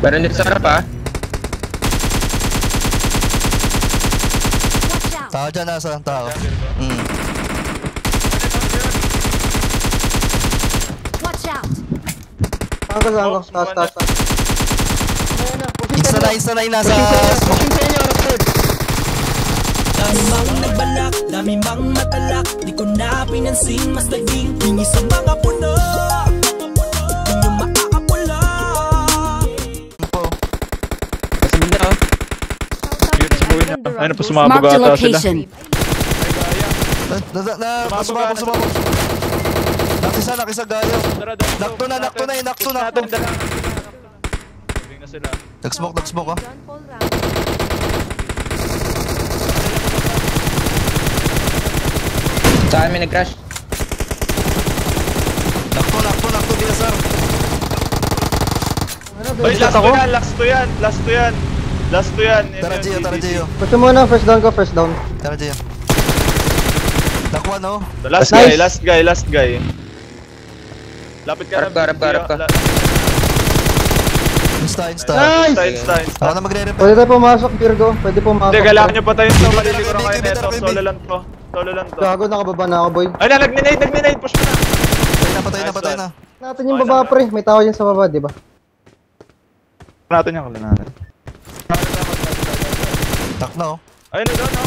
Meron dito sa harap ah. Watch out! Tao dyan, nasa ang tao. Mm. Watch out! Saan ka, saan ka? Taas, taas, taas. Isa na, isa na yung nasa smoke. Dami mang nagbalak, dami mang matalak Di ko na pinansin, mas naging Hingi sa mga puno Ayun po, Mark sumabog the ata sila. location. Na, na, na, na, sumabog, sumabog. Nakisa, nakisa gayo. Tara, dali. Nakto na, nakto na, eh, nakto, nakto. Natin. Moving na sila. Nag-smoke, nag-smoke, ah. Sa amin nag-crash. Nakto, nakto, nakto, Bilasar. Uy, last to yan, last to yan, last to yan. Last to yan. Tara, yun, Gio, tara. Gio. Gusto mo na, first down ko, first down. Tara, Gio. Nakwa, no? Last Nice. guy, last guy, last guy. Lapit ka Harap ka, harap ka, harap ka. Insta, insta. Nice! Insta, insta, insta. Ako na magre-repair. Pwede tayo pumasok, Virgo. Pwede pumasok. Hindi, kailangan nyo patayin to. Bigyan Malili ko lang, na kayo neto. Solo lang to. Solo lang to. Gago, nakababa na ako, boy. Ay na, nag-ninade, nag-ninade. Push mo na. Patay na, patay na, patay na. Natin yung baba, pre. May tao yan sa baba, di ba? Natin yung kala natin. Tak na, oh. Ayun na, doon, no?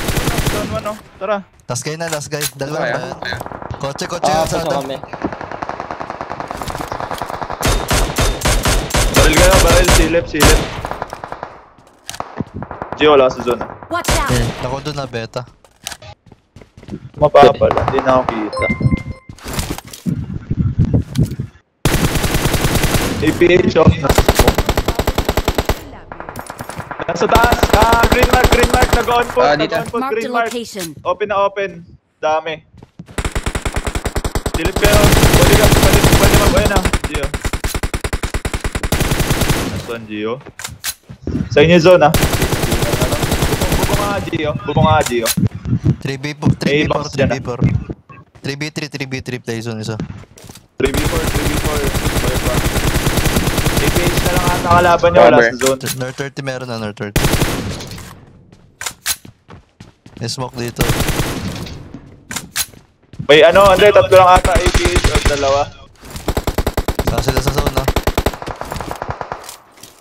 Doon, one, no? Tara. Last guy na, last guy. Dalawa na ba yan? Kotse, kotse Ah, yung sa atin. Baril kayo, baril. Silip, silip. Gio, wala sa zone. ah. Watch out! Ako doon na, beta. Mapapal, hindi na ako kita. APH off na. Nasa taas, ah, green mark, green mark, nag-on po, Ah, dito. nag-on po, the green mark. location. Open na open, dami. Silip kayo, pwede ka, pwede, pwede mag, na, Gio. One, Gio. Sa inyo zone, ah. Bubong, nga, Gio. Bubong nga, Gio. 3v4, May 3v4, box dyan, ah. 3v4. 3v3, 3v3 play zone isa. 3v4, 3v4. Pwede pa. APH na lang ata kalaban nyo, wala sa zone. Nor 30 meron na, Nor 30. May smoke dito. May ano, hindi, tatlo lang ata APH o dalawa. Saan sila sa zone, no?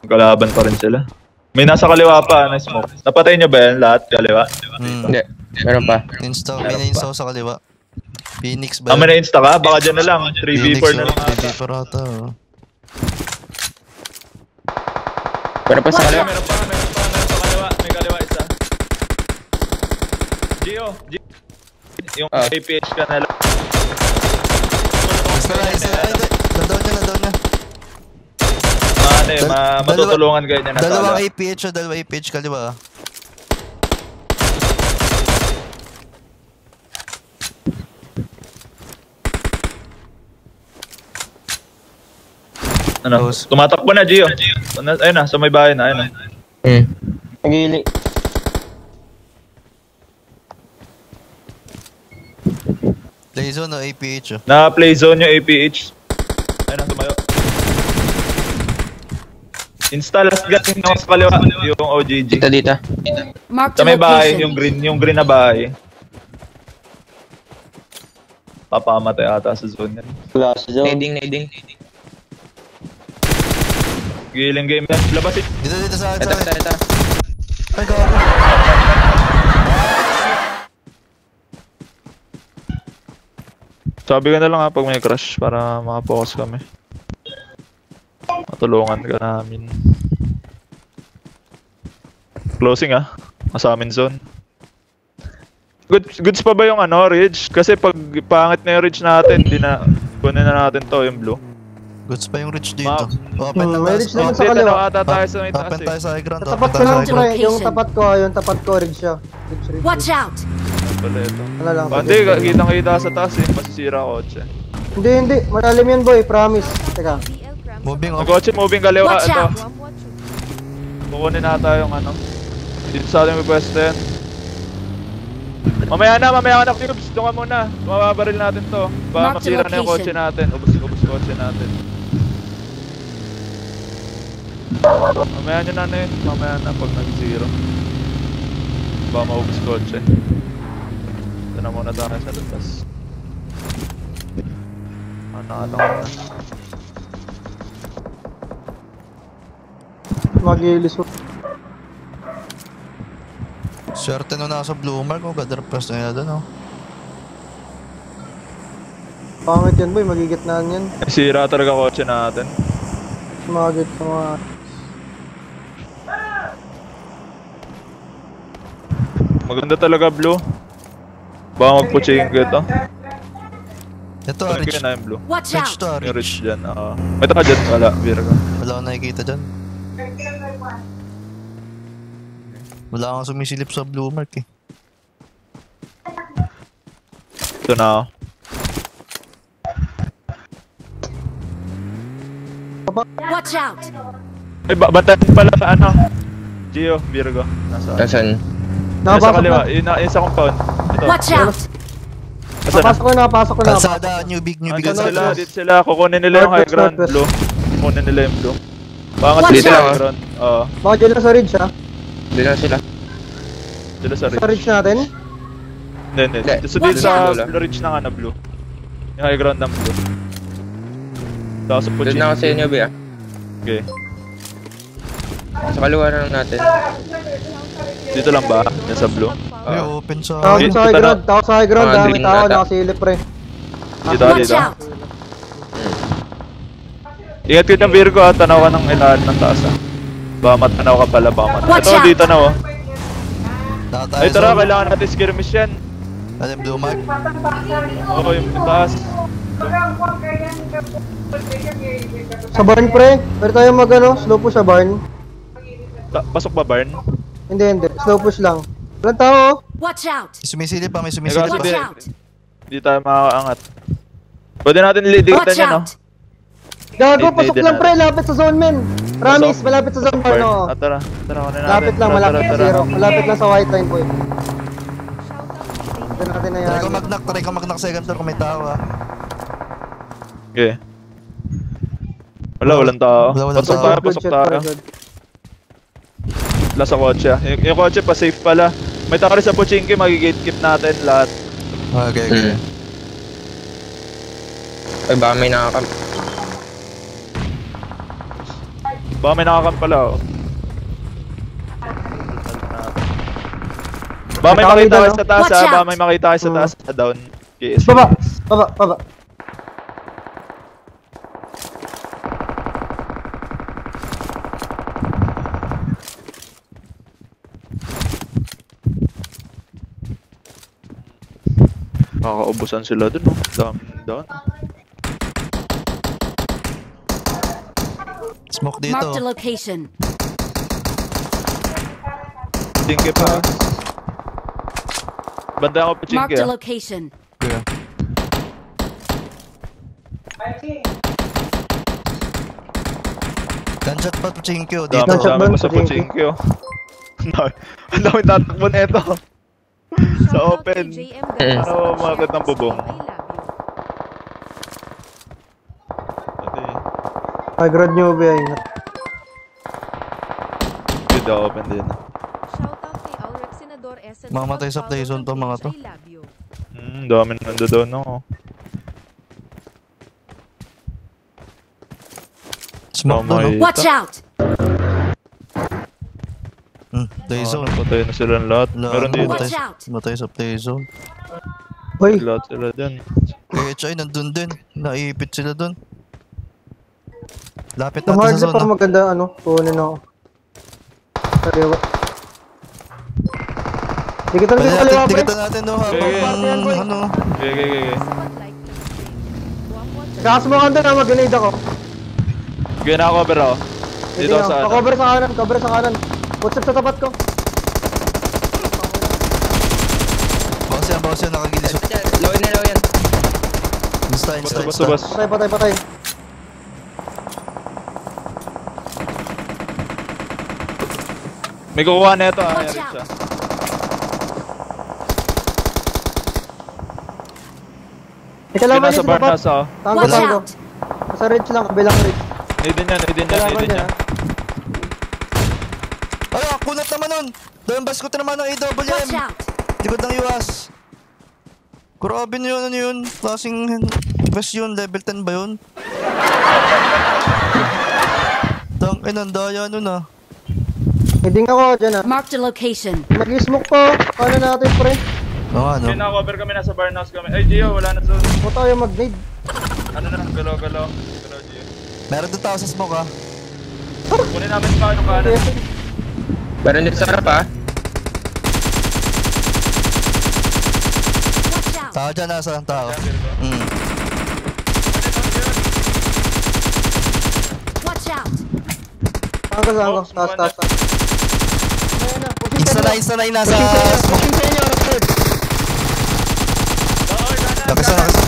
Kalaban pa rin sila. May nasa kaliwa pa na smoke. Napatay nyo ba yan lahat? Kaliwa? Hmm. Hindi. Meron pa. Insta, may pa. insta sa kaliwa. Phoenix ba? Ah, may na-insta ka? Baka dyan na lang. 3v4 na lang ata. 3v4 ata, oh. Meron pa sa kaliwa. Meron pa, meron pa, meron sa kaliwa. May kaliwa isa. Gio, Gio. Yung Ah. APH ka na lang. Isa na, isa na. Nandoon niya, nandoon niya. Ah, ano eh, matutulungan kayo niya na Dalawang. APH o dalawa APH kaliwa. Ano? Close. Tumatakbo na, Gio. Ayun na, sa may bahay na, ayun na. Hmm. Nagili. Play zone o APH oh. Na-play zone yung APH. Ayun na, tumayo. Install last gun yung sa kaliwa, yung OGG. Dito, dito. Mark Sa may bahay, yung green, yung green na bahay. Papamatay ata sa zone yan. Nading, nading. Giling game yan. Labasin. Dito, dito sa Ito, akin. ito, ito. Ay, gago. Sabi ka na lang ha pag may crush para makapokus kami. Matulungan ka namin. Closing ah. Sa amin zone. Good, goods pa ba yung ano, Ridge? Kasi pag pangit na yung Ridge natin, di na, kunin na natin to, yung blue. Goods pa yung rich dito. Ma'am. Open Hmm, na tayo. rich naman sa kaliwa. dalawa ata tayo sa may taas Open tayo eh. sa high ground. Open tapat ko tayo sa lang, high pre. ground. Yung tapat ko, yung tapat ko, rig siya. Ridge, ridge. Watch out! Pala ito. Wala lang. Ah, Hindi, kitang kita sa taas eh. Masisira kotse. Hindi, hindi. Malalim yan, boy. Promise. Teka. Moving Ang off. kotse moving kaliwa. Watch Ito. out! Kukunin nata yung ano. Dito sa ating may pwesto yan. Mamaya na, mamaya ka na cubes. Doon ka muna. Mababaril natin to. Baka Mark the masira na yung location. kotse natin. Ubus, ubus kotse natin. Mamaya nyo na na yun. Mamaya na pag nag-zero. Baka maubos kotse. Ito na muna tayo sa labas. Ano, ano, ano. Mag-iilis ko. Swerte nung nasa blue mark, oh, gather press na nila doon, oh. Pangit yan boy, magigitnaan yan. Sira talaga kotse natin. Sumagit sa mga... Maganda talaga blue. Baka ko ito. Ito, ah, Rich Rich. na yung blue. Watch Rich out! to, ah, Yung Rich. rich dyan. Oo. Ito ka dyan. Wala. Virgo. Wala akong nakikita dyan. Wala akong sumisilip sa blue mark, eh. Ito na ako. Watch out! Ay, ba bantayan pala sa ano? Gio, Virgo. Nasa. Nasaan? Nasa Nakapasok kaliwa. na. Yun, na- yun sa compound. Ito. Watch out! Asa na? Napasok ko na, napasok ko na. Kalsada, new big, new big. Ano, sila, dito sila. Kukunin nila yung high Northwest, ground Northwest. blue. Kukunin nila yung blue. Baka Watch dito out. high ground. Oo. Baka dyan lang sa ridge ha. Hindi na sila. Dito sa Sa ridge. ridge natin. Hindi, hindi. Hindi. So dito Watch sa out. ridge ng ano, blue. Yung high ground ng blue. Tapos sa Doon Puchin. na ako sa inyo, Bea. Okay. Sa kaliwa na lang natin. Dito lang ba? Yan sa blue. Ay, Oo. open sa... Dito sa high ground, tao sa high ground, dami tao, nakasilip pre. Dito, dito. out! Ingat kita Virgo ha, tanaw ka ng ilalim ng taas ha. Baka matanaw ka pala, baka matanaw. Ito, dito na oh. Ay tara, kailangan natin skirmish yan. Ano yung blue mark? Oo, yung taas. Sa barn pre, pwede tayo mag ano, slow push sa barn. Ta- pasok ba barn? Hindi, hindi, slow push lang. Walang tao oh. Watch out! Sumisilip pa, may sumisilip Watch pa. out! di tayo makakaangat. Pwede natin lidikitan Watch yan no? out! Gago, Hindi, pasok hindi lang na- pre, lapit sa zone men. Promise, Pasok? malapit sa zone barn oh. Ah, tara, tara, kunin natin. Lapit lang, Tara, malapit tara, sa tara. zero. Malapit lang sa white line boy. Ito natin na yan. Try ko mag-knock, try ko mag-knock second floor kung may tao, ah. Okay. Wala, walang tao. Wala, walang pasok tao. tayo, Good pasok shot, tayo. good. Wala sa kotse. ah. Yung, yung kotse pa safe pala. May tao rin sa Pochinki, magi-gatekeep natin lahat. Okay, okay. Hmm. Ay, baka may nakakam. Baka may nakakam pala oh. Baka may tao makita kayo no? sa taas Watch ha, out! baka may makita kayo sa taas sa down. KS. Baba, baba, baba. Makakaubusan sila dun oh. Daming down. Smoke dito. Marked a location. Pochinki pa. Banda ako Pochinki Marked a ah. location. Okay. Gunshot pa Pachinko dito. Dami, Gunshot dami ba? pa sa Pochinki. Pochinki oh. Ang dami- Ang dami tatakbo na ito. Sa open. Ano umakit ng bubong? Ground nyo ba yun? Good ah, open din. Mamatay sa play zone to, mga to. Hmm, dami nando doon no. Smoke doon? Watch out! Play zone. Ah, patay na sila lahat. Lahat Meron dito. matay, matay sa play zone. Hoy, Lahat sila dyan. KHI nandun din. Naipit sila dun. Lapit Ang natin hard sa na para zone. maganda ano, kunin ako. Kaliwa. Dikitan ko kaliwa pre. tigitan natin no habang ano. Okay, okay, okay. At Kakasmokan doon na mag-grenade ako. Naka-cover ako. Dito sa ano. Cover sa kanan, cover sa kanan. Footstep sa tapat ko. Bawas yan, bawas yan, nakagilis. Low na low yan. Insta, insta, insta. Patay, patay, patay. May kukuha na ito ah. Out. siya. May kalaban Yung nasa bar nasa oh. Tango, tango. out! Sa ridge lang, kabilang ridge. Need din yan, need din yan, need din niya. yan. Nun! Doon bas ko naman ng Watch AWM! Likod ng iwas! Grabe na yun, ano yun? Klaseng best yun, level 10 ba yun? Tang, eh, nandaya nun ah. Heading ako dyan ah. Marked a location. Mag-smoke po. Paano natin pre? Oo nga, no? Kina-cover kami, nasa barnhouse kami. Ay, Gio, wala na zone. Huwag tayo mag-nade. Ano na, galaw, galaw. Galaw, Gio. Meron doon tao sa smoke ah. Kunin namin pa ano kanan. Meron dito sa harap out! Tao dyan, nasa ang tao. Mm. Watch out! Saan ka saan ka? Taas, taas, taas. Isa sa na, isa na yung nasa Pushing sa inyo, Rockford. Nakasa, nakasa.